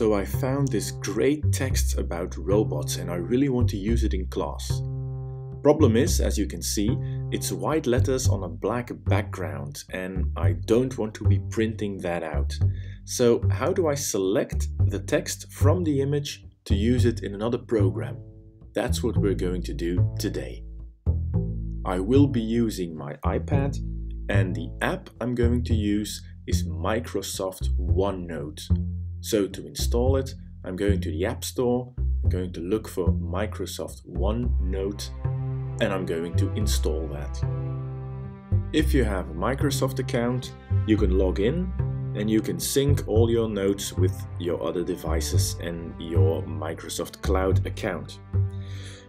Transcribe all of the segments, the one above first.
So I found this great text about robots and I really want to use it in class. Problem is, as you can see, it's white letters on a black background and I don't want to be printing that out. So how do I select the text from the image to use it in another program? That's what we're going to do today. I will be using my iPad and the app I'm going to use is Microsoft OneNote. So to install it, I'm going to the App Store, I'm going to look for Microsoft OneNote, and I'm going to install that. If you have a Microsoft account, you can log in and you can sync all your notes with your other devices and your Microsoft Cloud account.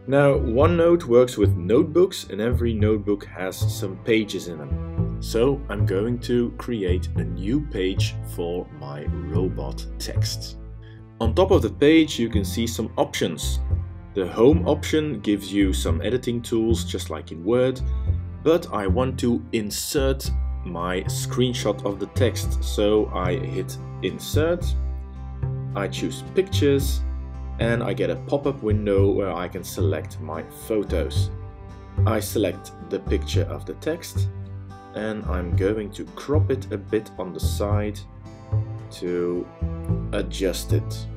Now, OneNote works with notebooks and every notebook has some pages in them. So I'm going to create a new page for my robot text. On top of the page you can see some options. The home option gives you some editing tools just like in Word, but I want to insert my screenshot of the text. So I hit insert, I choose pictures and I get a pop-up window where I can select my photos. I select the picture of the text and I'm going to crop it a bit on the side to adjust it.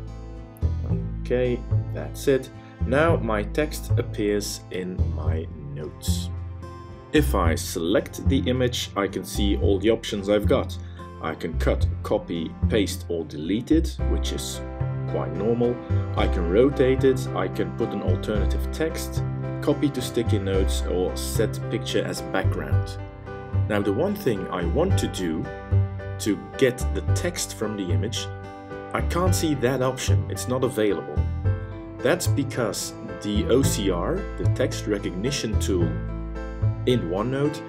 Okay, that's it. Now my text appears in my notes. If I select the image, I can see all the options I've got. I can cut, copy, paste or delete it, which is quite normal. I can rotate it, I can put an alternative text, copy to sticky notes or set picture as background. Now the one thing I want to do to get the text from the image, I can't see that option, it's not available. That's because the OCR, the text recognition tool in OneNote,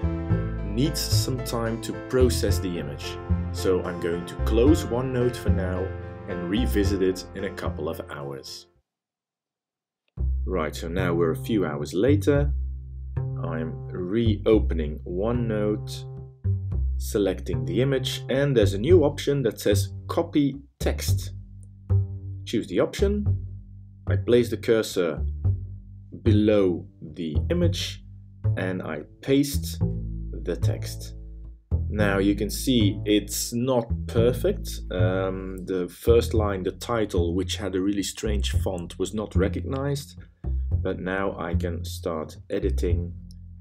needs some time to process the image. So I'm going to close OneNote for now and revisit it in a couple of hours. Right, so now we're a few hours later I'm reopening OneNote, selecting the image, and there's a new option that says copy text. Choose the option, I place the cursor below the image and I paste the text. Now you can see it's not perfect. Um, the first line, the title, which had a really strange font, was not recognized. But now I can start editing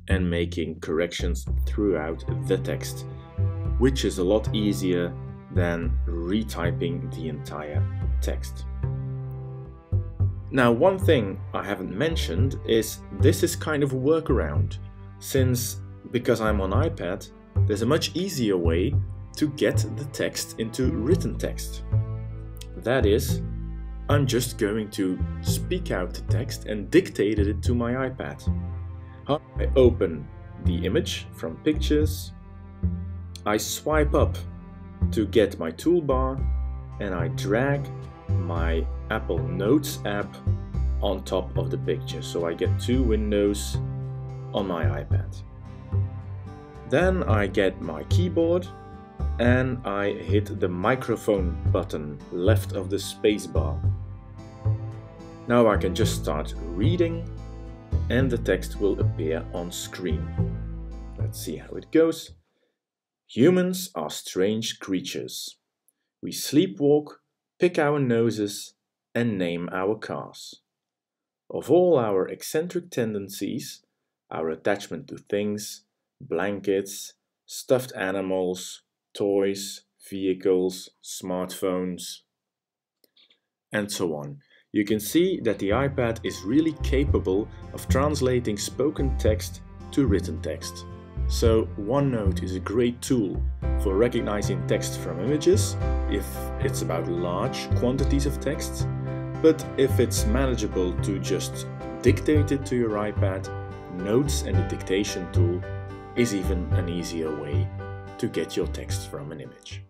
and making corrections throughout the text, which is a lot easier than retyping the entire text. Now, one thing I haven't mentioned is this is kind of a workaround, since because I'm on iPad, there's a much easier way to get the text into written text. That is, I'm just going to speak out the text and dictate it to my iPad. I open the image from pictures, I swipe up to get my toolbar and I drag my Apple Notes app on top of the picture so I get two windows on my iPad. Then I get my keyboard and I hit the microphone button left of the spacebar. Now I can just start reading and the text will appear on screen. Let's see how it goes. Humans are strange creatures. We sleepwalk, pick our noses, and name our cars. Of all our eccentric tendencies, our attachment to things, blankets, stuffed animals, toys, vehicles, smartphones, and so on, you can see that the iPad is really capable of translating spoken text to written text. So OneNote is a great tool for recognizing text from images if it's about large quantities of text, but if it's manageable to just dictate it to your iPad, Notes and the dictation tool is even an easier way to get your text from an image.